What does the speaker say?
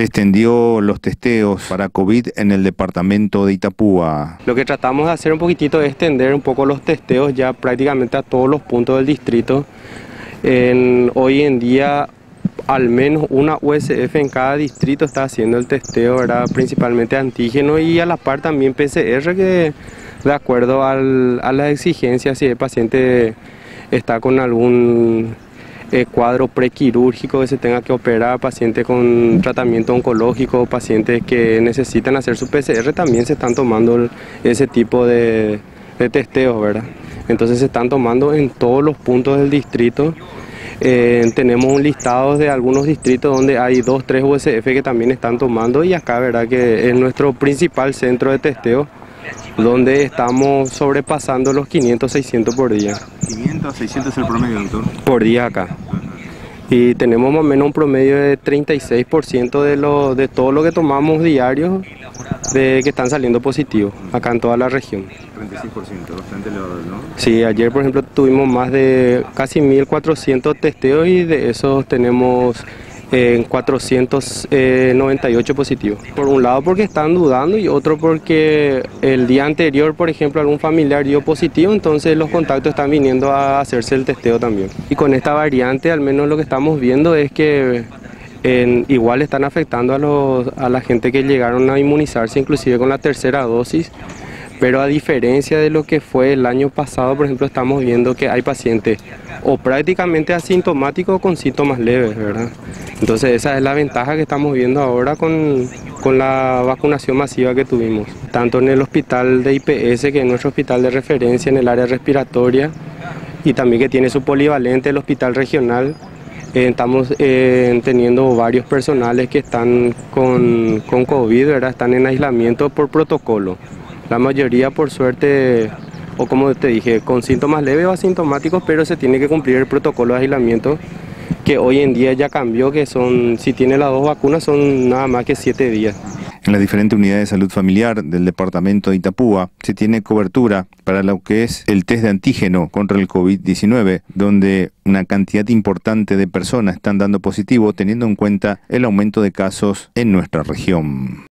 Se extendió los testeos para COVID en el departamento de Itapúa. Lo que tratamos de hacer un poquitito es extender un poco los testeos ya prácticamente a todos los puntos del distrito. hoy en día al menos una USF en cada distrito está haciendo el testeo, ¿verdad? principalmente antígeno y a la par también PCR que de acuerdo a las exigencias si el paciente está con algún eh, cuadro prequirúrgico que se tenga que operar, pacientes con tratamiento oncológico, pacientes que necesitan hacer su PCR, también se están tomando ese tipo de, testeos, ¿verdad? Entonces se están tomando en todos los puntos del distrito. Eh, tenemos un listado de algunos distritos donde hay dos, tres USF que también están tomando y acá, ¿verdad? Que es nuestro principal centro de testeo donde estamos sobrepasando los 500, 600 por día. 500, 600 es el promedio, doctor. Por día acá. Y tenemos más o menos un promedio de 36% de, lo, de todo lo que tomamos diario de que están saliendo positivos acá en toda la región. 36%, bastante lo, ¿no? Sí, ayer por ejemplo tuvimos más de casi 1.400 testeos y de esos tenemos en 498 positivos. Por un lado porque están dudando y otro porque el día anterior, por ejemplo, algún familiar dio positivo, entonces los contactos están viniendo a hacerse el testeo también. Y con esta variante, al menos lo que estamos viendo es que igual están afectando a, los, a la gente que llegaron a inmunizarse, inclusive con la tercera dosis. Pero a diferencia de lo que fue el año pasado, por ejemplo, estamos viendo que hay pacientes o prácticamente asintomáticos con síntomas leves, ¿verdad? Entonces esa es la ventaja que estamos viendo ahora con, con la vacunación masiva que tuvimos, tanto en el hospital de IPS, que es nuestro hospital de referencia en el área respiratoria, y también que tiene su polivalente, el hospital regional. Eh, estamos eh, teniendo varios personales que están con, con COVID, ¿verdad? están en aislamiento por protocolo. La mayoría, por suerte, o como te dije, con síntomas leves o asintomáticos, pero se tiene que cumplir el protocolo de aislamiento que hoy en día ya cambió, que son, si tiene las dos vacunas, son nada más que siete días. En las diferentes unidades de salud familiar del departamento de Itapúa se tiene cobertura para lo que es el test de antígeno contra el COVID-19, donde una cantidad importante de personas están dando positivo teniendo en cuenta el aumento de casos en nuestra región.